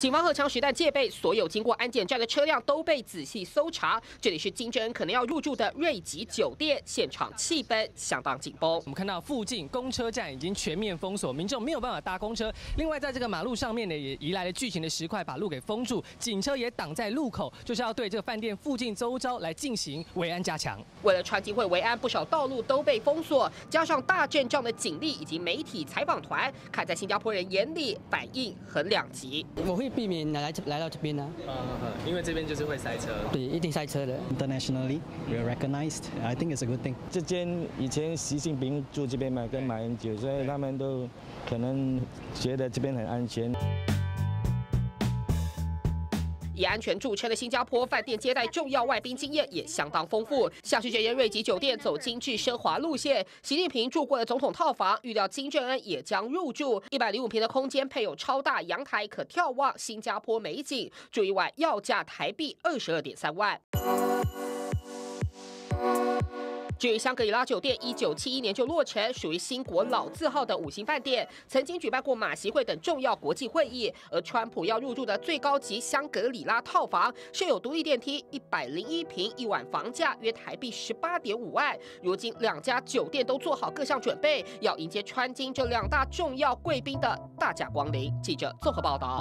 警方荷枪实弹戒备，所有经过安检站的车辆都被仔细搜查。这里是金正恩可能要入住的瑞吉酒店，现场气氛相当紧绷。我们看到附近公车站已经全面封锁，民众没有办法搭公车。另外，在这个马路上面呢，也移来了巨型的石块，把路给封住，警车也挡在路口，就是要对这个饭店附近周遭来进行维安加强。为了川金会维安，不少道路都被封锁，加上大阵仗的警力以及媒体采访团，看在新加坡人眼里，反应很两极。我会。避免来来来到这边呢？嗯嗯，因为这边就是会塞车。对，一定塞车的。Internationally, we are recognized. I think it's a good thing. 这间以前习近平住这边嘛，跟马英九，所以他们都可能觉得这边很安全。以安全著称的新加坡饭店接待重要外宾经验也相当丰富，像是这间瑞吉酒店走精致奢华路线，习近平住过的总统套房，预料金正恩也将入住。一百零五平的空间配有超大阳台，可眺望新加坡美景，住一晚要价台币二十二点三万。至于香格里拉酒店，一九七一年就落成，属于新国老字号的五星饭店，曾经举办过马席会等重要国际会议。而川普要入住的最高级香格里拉套房，设有独立电梯，一百零一平，一晚房价约台币十八点五万。如今两家酒店都做好各项准备，要迎接川金这两大重要贵宾的大驾光临。记者综合报道。